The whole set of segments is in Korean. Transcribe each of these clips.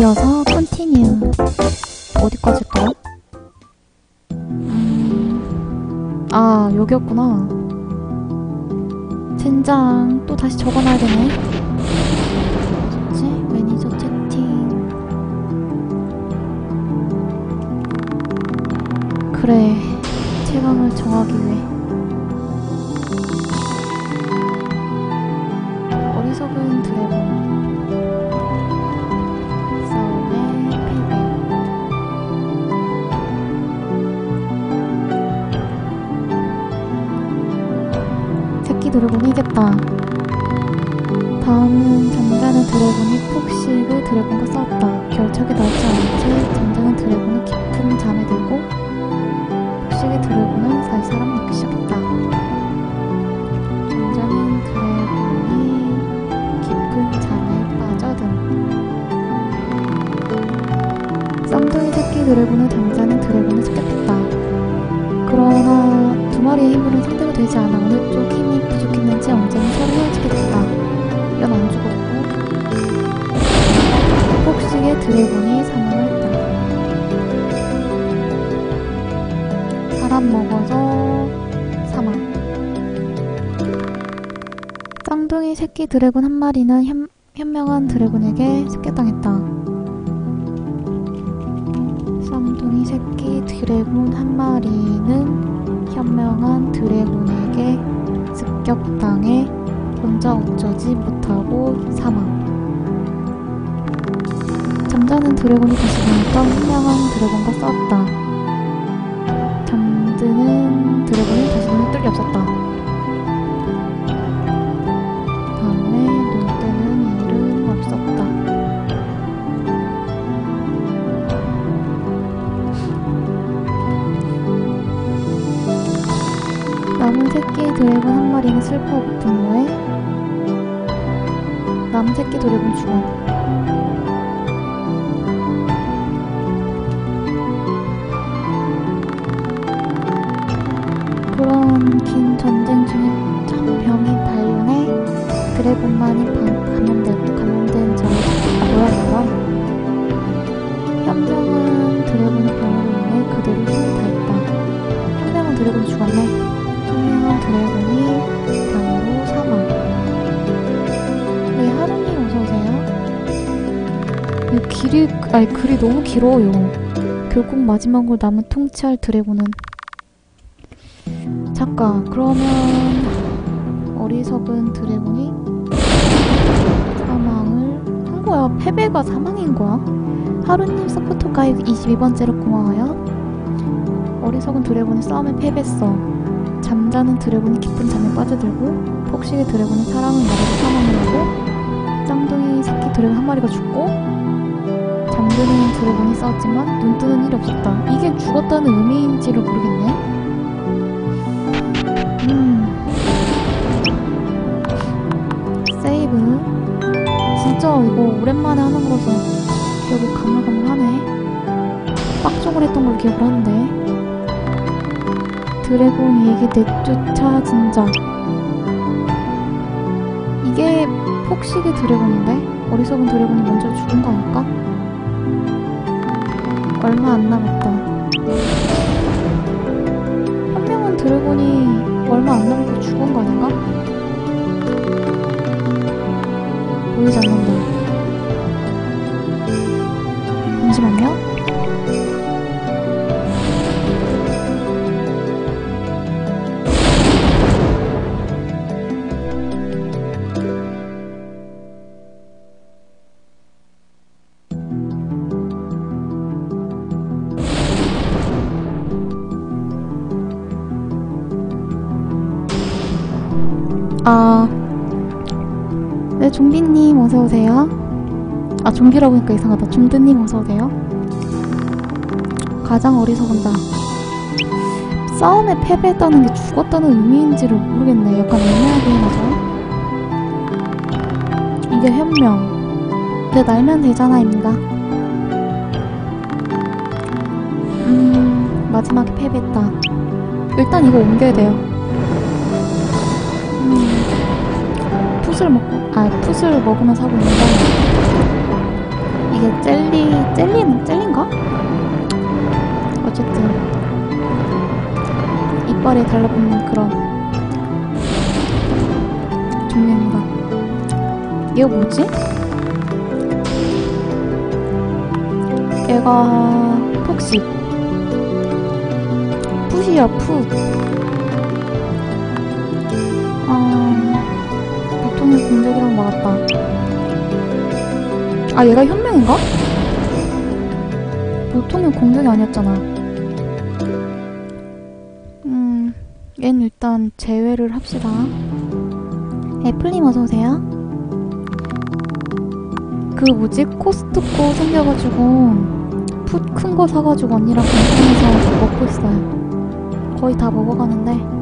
이어서 컨티뉴 어디까지 또? 음... 아 여기였구나. 젠장 또 다시 적어놔야 되네 드래곤 한 마리는 현, 현명한 드래곤에게 습격당했다. 쌍둥이 새끼 드래곤 한 마리는 현명한 드래곤에게 습격당해 혼자 어쩌지 못하고 사망. 잠자는 드래곤이 다시 보니까 현명한 드래곤과 싸웠다. 잠드는 드래곤이 다시 눈을 뜰리 없었다. 새끼 드래곤 한 마리는 슬퍼하고 분노해 남은 새끼 드래곤 죽음 그런 긴 전쟁 중에 천병이 발견해 드래곤만이 방- 감염되고 길이, 아니, 글이 너무 길어요. 결국 마지막으로 남은 통치할 드래곤은. 잠깐, 그러면, 어리석은 드래곤이 사망을 한 거야. 패배가 사망인 거야. 하루님 서포터 가입 22번째로 고마워요. 어리석은 드래곤이 싸움에 패배했어. 잠자는 드래곤이 깊은 잠에 빠져들고 폭식의 드래곤이 사랑을 말해서 사망을 하고 쌍둥이 새끼 드래곤 한 마리가 죽고 잠드는 드래곤이 싸웠지만 눈 뜨는 일이 없었다. 이게 죽었다는 의미인지를 모르겠네. 음. 세이브. 진짜 이거 오랜만에 하는 거라서 기억이 가물가물하네. 빡종을 했던 걸 기억을 하는데. 드래곤이 얘기 내쫓아 진작 이게 폭식의 드래곤인데? 어리석은 드래곤이 먼저 죽은 거 아닐까? 얼마 안 남았다 현명한 드래곤이 얼마 안 남고 죽은 거 아닌가? 보이지 않는다 어서오세요. 아, 좀비라고 하니까 이상하다. 좀드님 어서오세요. 가장 어리석은다. 싸움에 패배했다는 게 죽었다는 의미인지를 모르겠네. 약간 애매하긴 하죠. 이게 현명. 내 날면 되잖아 입니다. 음, 마지막에 패배했다. 일단 이거 옮겨야 돼요. 풋을 먹고, 아, 풋을 먹으면서 하고 있는데, 이게 젤리 젤리는 젤리인가? 어쨌든 이빨에 달라붙는 그런 종류입니다. 얘가 뭐지? 얘가 폭식 풋이야 풋 공격이랑 맞았다 아 얘가 현명인가? 보통의 공격이 아니었잖아 음... 얜 일단 제외를 합시다 애플님 어서오세요 그 뭐지? 코스트코 생겨가지고 풋 큰 거 사가지고 언니랑 공통해서 먹고 있어요. 거의 다 먹어가는데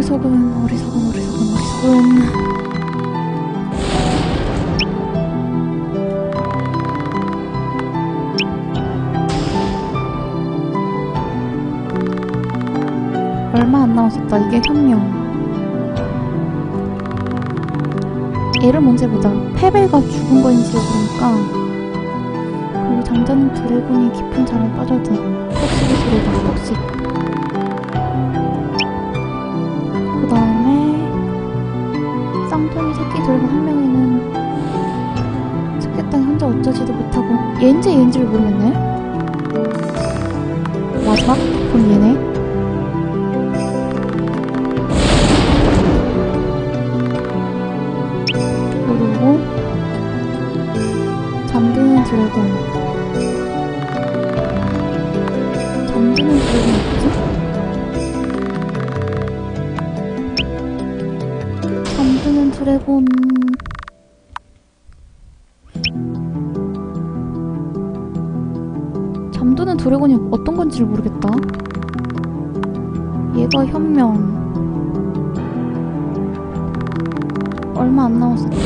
어리석은 어리석은 어리석은 어리석은 얼마 안 남았었다. 이게 현명. 얘를 먼저 보자. 페벨가 죽은 거인지 모르니까. 그리고 잠자는 드래곤이 깊은 잠에 빠져든. 드래곤, 폭 얘인지 얘인지를 모르겠네. 마지막? 그럼 얘네. 얘가 현명 얼마 안 남았었다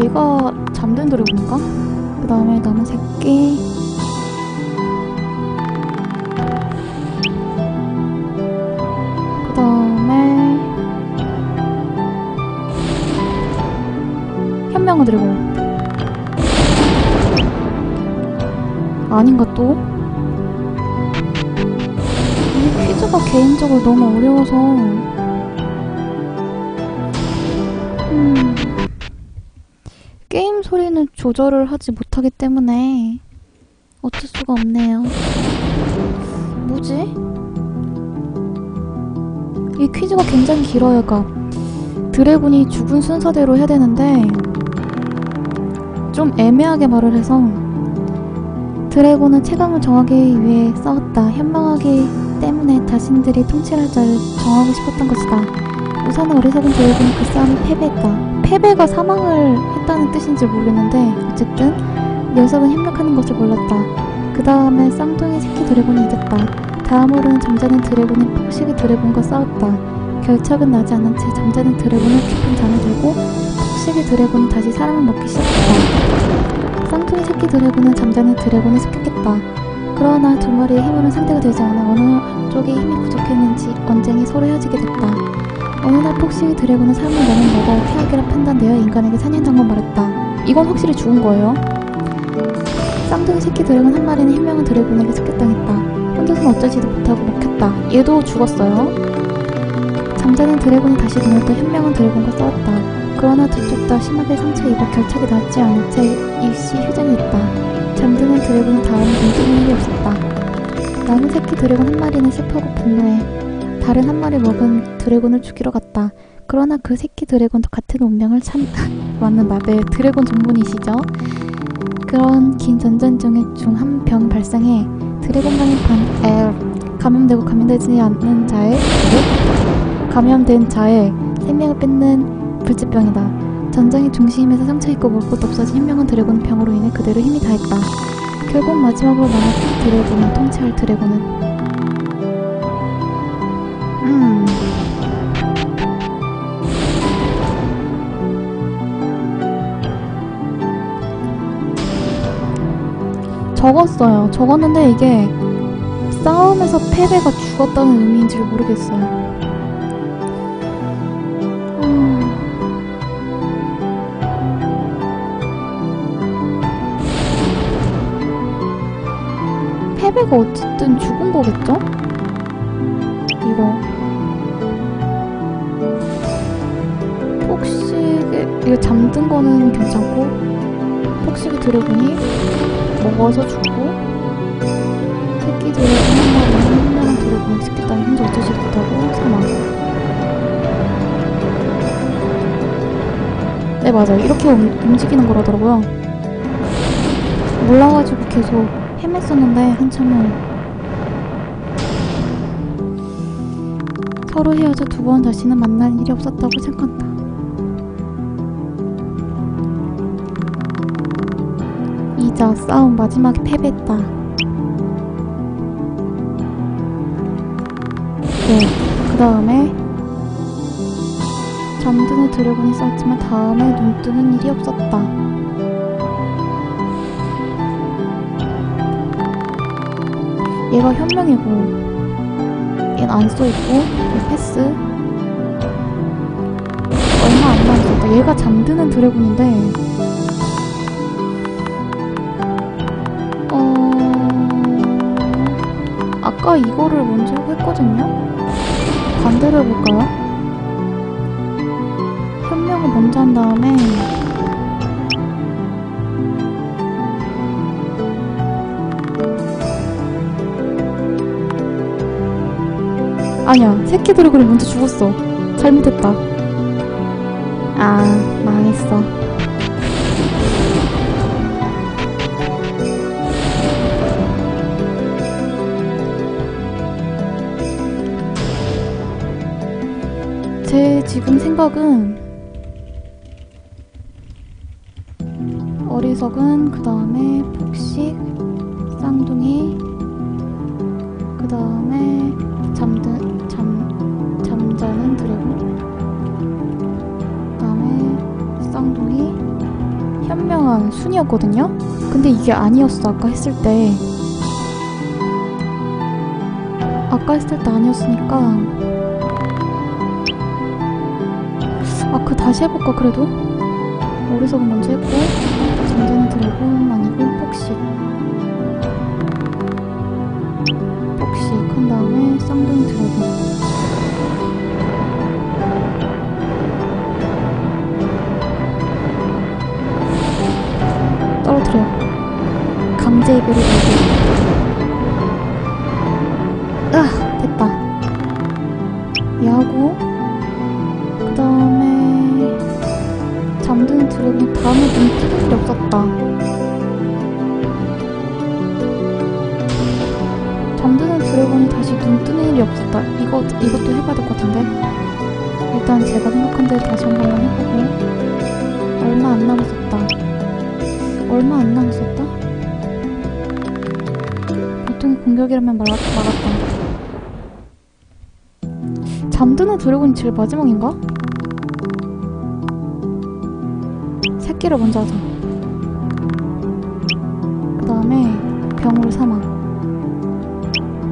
얘가 잠든 드래곤인가? 그 다음에 남은 새끼 그 다음에 현명한 드래곤 아닌가 또? 개인적으로 너무 어려워서 음... 게임 소리는 조절을 하지 못하기 때문에 어쩔 수가 없네요. 뭐지? 이 퀴즈가 굉장히 길어요, 그러니까 드래곤이 죽은 순서대로 해야 되는데 좀 애매하게 말을 해서 드래곤은 체감을 정하기 위해 싸웠다. 현명하기 때문에 자신들이 통치할 자를 정하고 싶었던 것이다. 우선은 어리석은 드래곤이 그 싸움을 패배했다. 패배가 사망을 했다는 뜻인지 모르겠는데 어쨌든 녀석은 협력하는 것을 몰랐다. 그 다음에 쌍둥이 새끼 드래곤이 이겼다. 다음으로는 잠자는 드래곤이 폭식의 드래곤과 싸웠다. 결착은 나지 않은 채 잠자는 드래곤은 깊은 잠에 들고 폭식의 드래곤은 다시 사람을 먹기 시작했다. 쌍둥이 새끼 드래곤은 잠자는 드래곤을 습격했다. 그러나 두 마리의 힘으로는 상대가 되지 않아 어느 한쪽이 힘이 부족했는지 언쟁이 서로 헤어지게 됐다. 어느 날 폭식이 드래곤은 삶을 내는 내가 피하기라 판단되어 인간에게 사냥당한 말했다. 이건 확실히 죽은 거예요. 쌍둥이 새끼 드래곤 한 마리는 현명한 드래곤에게 습격당했다. 혼자서는 어쩌지도 못하고 먹혔다. 얘도 죽었어요. 잠자는 드래곤이 다시 눈을 떠 현명한 드래곤과 싸웠다. 그러나 두쪽 다 심하게 상처 입어 결착이 낫지 않은 채 일시 휴전이 됐다. 잠드는 드래곤은 다음에 움직이는 일이 없었다. 남은 새끼 드래곤 한 마리는 슬퍼하고 분노해 다른 한 마리 먹은 드래곤을 죽이러 갔다. 그러나 그 새끼 드래곤도 같은 운명을 참 맞는 나대 드래곤 전문이시죠? 그런 긴 전전 중에 중 한 병 발생해 드래곤만이 반 에, 감염되고 감염되지 않는 자의 네? 감염된 자의 생명을 뺏는 불치병이다. 전장의 중심에서 상처 입고 것도 없어진 현명한 드래곤 병으로 인해 그대로 힘이 다했다. 결국 마지막으로 남은 드래곤은 통치할 드래곤은 음. 적었어요. 적었는데 이게 싸움에서 패배가 죽었다는 의미인지를 모르겠어요. 얘가 어쨌든 죽은 거겠죠? 이거. 폭식에 이거 잠든 거는 괜찮고 폭식의 드래곤이 먹어서 죽고 새끼 드래곤 한 마리는 현명한 드래곤을 지켰다는 혼자 어쩌지 못하고 사망 네 맞아요. 이렇게 움, 움직이는 거라더라고요. 몰라가지고 계속 헤맸었는데 한참을 서로 헤어져 두 번 다시는 만날 일이 없었다고 생각한다. 이자 싸움 마지막에 패배했다. 네, 그 다음에 잠드는 드래곤이 싸웠지만 다음에 눈 뜨는 일이 없었다. 얘가 현명이고 얘는 안 써있고 얘 패스 얼마 안 남았었다 얘가 잠드는 드래곤인데 어... 아까 이거를 먼저 했거든요? 반대로 해볼까요? 현명을 먼저 한 다음에 아니야 새끼 드래곤이 먼저 죽었어. 잘못했다. 아 망했어. 제 지금 생각은 어리석은 그 다음에 폭식 쌍둥이 그 다음에 잠든 잠 잠자는 드래곤 그 다음에 쌍둥이 현명한 순이었거든요. 근데 이게 아니었어 아까 했을 때. 아까 했을 때 아니었으니까. 아 그 다시 해볼까 그래도? 어리석은 먼저 했고 잠자는 드래곤 아니고 폭식. 폭식 한 다음에 쌍둥이 드래곤 강제 이별 공격이라면 막, 막았다. 잠드는 드래곤이 제일 마지막인가? 새끼를 먼저 하자. 그 다음에 병으로 사망.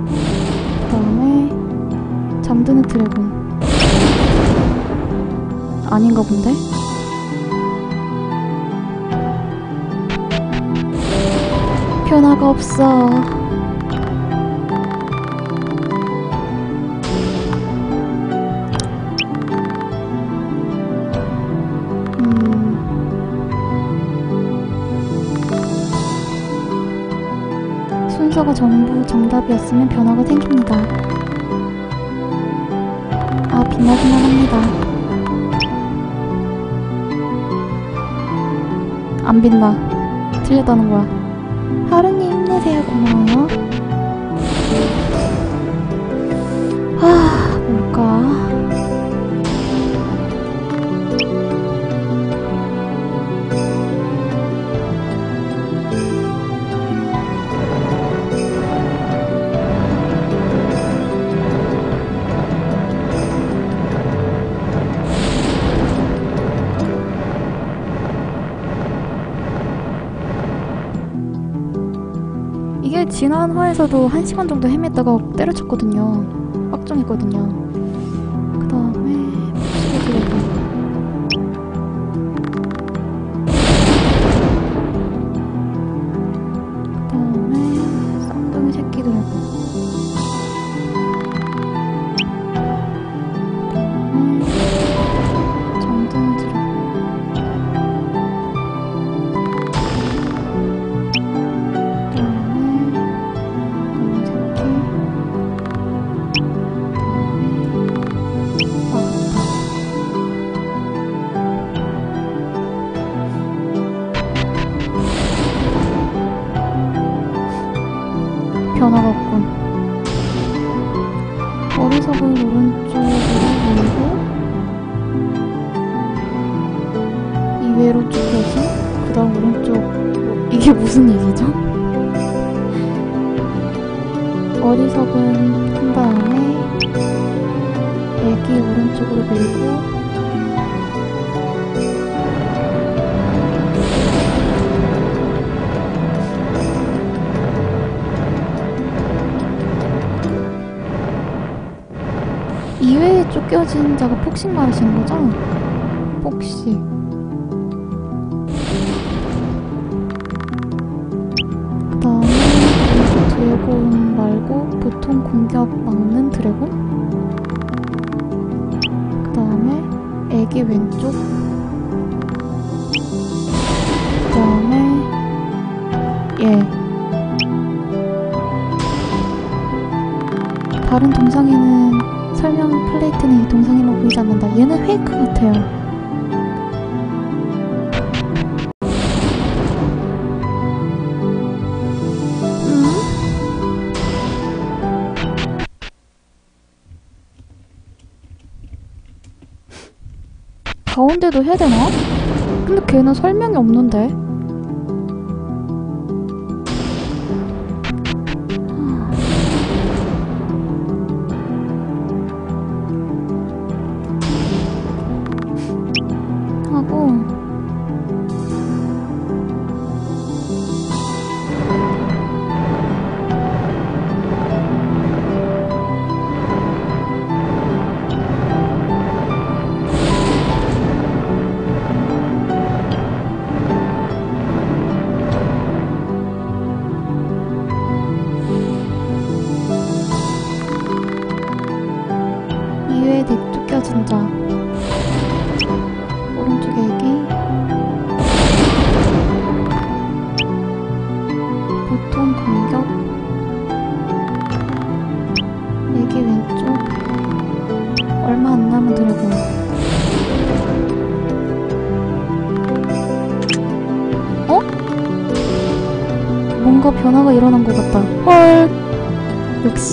그 다음에 잠드는 드래곤. 아닌가 본데? 변화가 없어. 음. 순서가 전부 정답이었으면 변화가 생깁니다. 아, 빛나기만 합니다. 안 빛나. 틀렸다는 거야. 하루님 힘내세요 고마워요 아 뭘까 지난 화에서도 1시간 정도 헤맸다가 때려쳤거든요. 빡정했거든요. 오른쪽으로 밀고 이외에 쫓겨진 자가 폭식 말하시는 거죠? 폭식. 그 다음에 드래곤 말고 보통 공격 막는 드래곤? 왼쪽. 그 다음에 얘. 다른 동상에는 설명 플레이트는 이 동상에만 보이지 않는다. 얘는 페이크 같아요. 가운데도 해야 되나? 근데 걔는 설명이 없는데.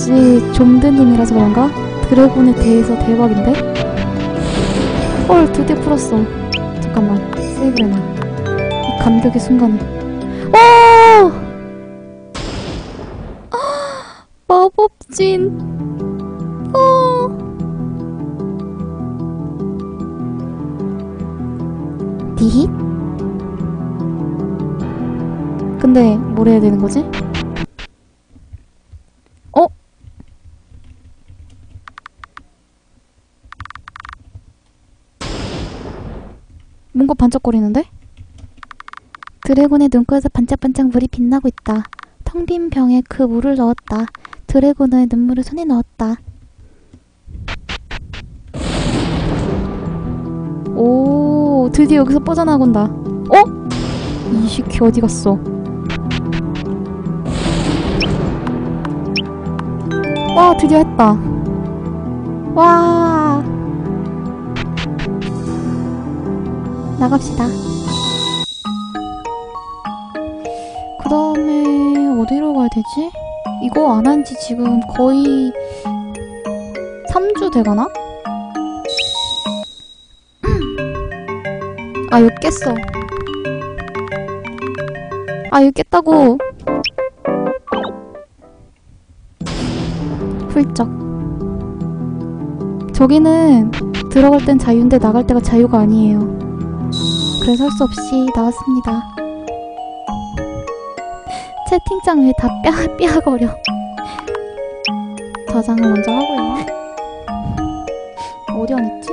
역시 좀드님이라서 그런가? 드래곤에 대해서 대박인데? 헐 드디어 풀었어 잠깐만 세이브를 해놔 이 감격의 순간을 오! 아, 마법진 어. 디힛? 근데 뭘 해야 되는 거지? 어? 뭔가 반짝거리는데? 드래곤의 눈가에서 반짝반짝 물이 빛나고 있다. 텅 빈 병에 그 물을 넣었다. 드래곤의 눈물을 손에 넣었다. 오, 드디어 여기서 뻗어나간다. 어? 이 시키 어디 갔어? 와, 드디어 했다. 와. 나갑시다. 그 다음에 어디로 가야 되지? 이거 안 한 지 지금 거의 3주 돼가나? 아, 이거 깼어. 아, 이거 깼다고. 훌쩍. 저기는 들어갈 땐 자유인데 나갈 때가 자유가 아니에요. 그래서 할 수 없이 나왔습니다. 채팅창 왜 다 삐약삐약거려. 저장을 먼저 하고요. 어디 안 했지?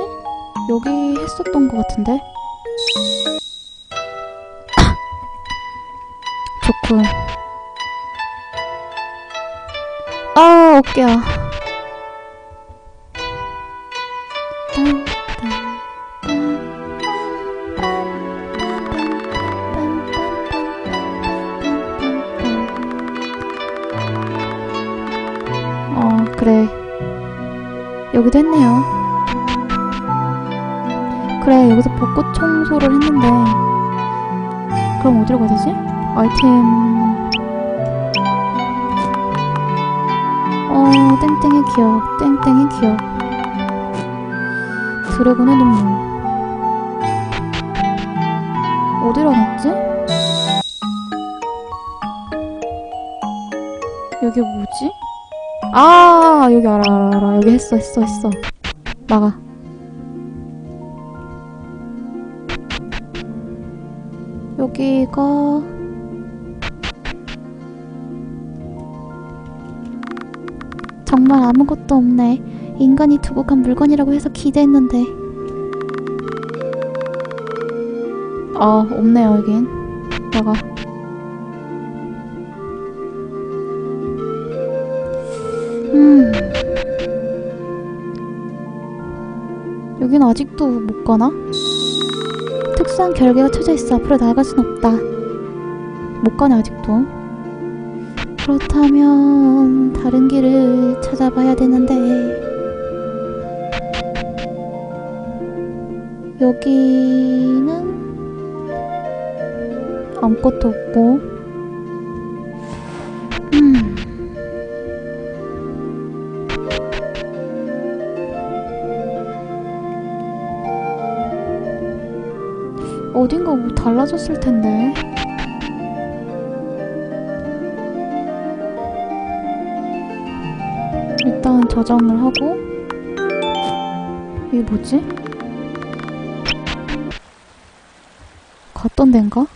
여기 했었던 것 같은데? 좋군. 아, 어깨야. 여기도 했네요. 그래, 여기서 벚꽃 청소를 했는데. 그럼 어디로 가야 되지? 아이템. 어, 땡땡의 기억, 땡땡의 기억. 드래곤의 눈물. 어디로 놨지? 여기 뭐지? 아 여기 알아 알아 알아 여기 했어 했어 했어. 나가 여기가 정말 아무것도 없네. 인간이 두고 간 물건이라고 해서 기대했는데. 아 없네요 여긴. 나가 아직도 못 가나? 특수한 결계가 쳐져 있어 앞으로 나아갈 순 없다. 못 가네 아직도. 그렇다면 다른 길을 찾아봐야 되는데. 여기는 아무것도 없고 어딘가 뭐 달라졌을 텐데 일단 저장을 하고 이게 뭐지? 갔던 데인가?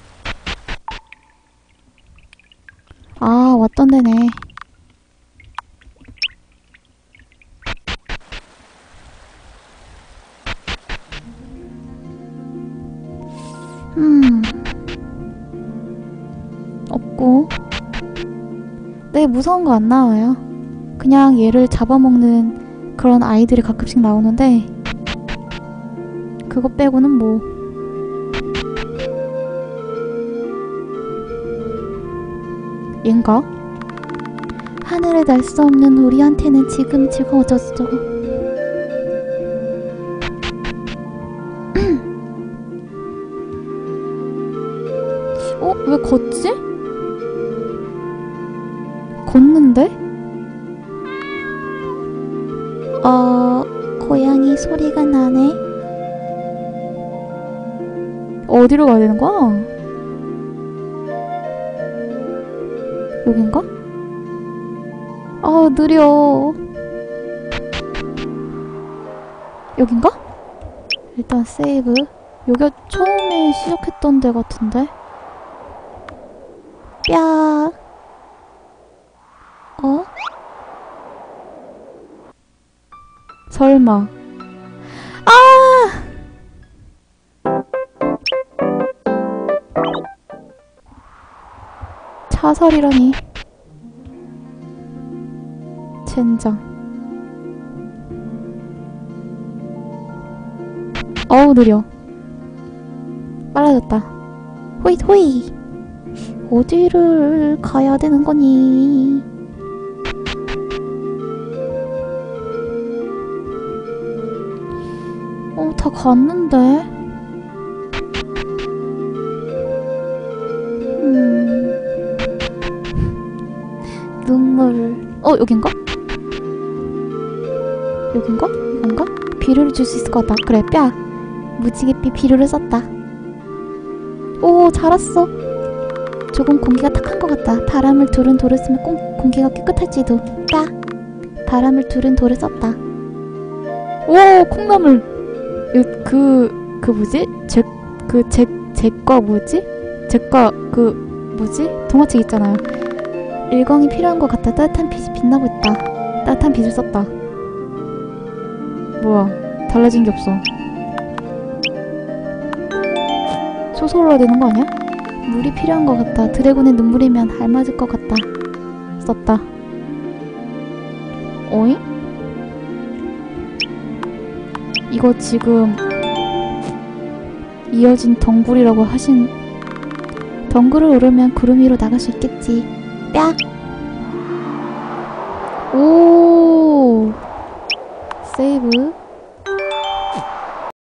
아 왔던 데네 네 무서운 거 안 나와요 그냥 얘를 잡아먹는 그런 아이들이 가끔씩 나오는데 그거 빼고는 뭐 얜가? 하늘에 날 수 없는 우리한테는 지금 즐거워졌어 어? 걷는데? 어... 고양이 소리가 나네 어디로 가야 되는 거야? 여긴가? 아 느려 여긴가? 일단 세이브 여기가 처음에 시작했던 데 같은데 뺨 설마 아! 차설이라니. 젠장. 어우 느려. 빨라졌다. 호잇 호잇. 어디를 가야 되는 거니 다 갔는데? 음. 어 여긴가? 여긴가? 이건가? 비료를 줄 수 있을 것 같다. 그래 뼈 무지개빛 비료를 썼다. 오 잘했어. 조금 공기가 탁한 것 같다. 바람을 두른 돌을 쓰면 공, 공기가 깨끗할지도. 뼈 바람을 두른 돌을 썼다. 오 콩나물 그, 그 뭐지? 제, 그, 제, 제과 뭐지? 제과 그, 뭐지? 동화책 있잖아요. 일광이 필요한 것 같다. 따뜻한 빛이 빛나고 있다. 따뜻한 빛을 썼다. 뭐야? 달라진 게 없어. 솟아올라야 되는 거 아니야? 물이 필요한 것 같다. 드래곤의 눈물이면 알맞을 것 같다. 썼다. 어잉? 이거 지금 이어진 덩굴이라고 하신 덩굴을 오르면 구름 위로 나갈 수 있겠지 뺨!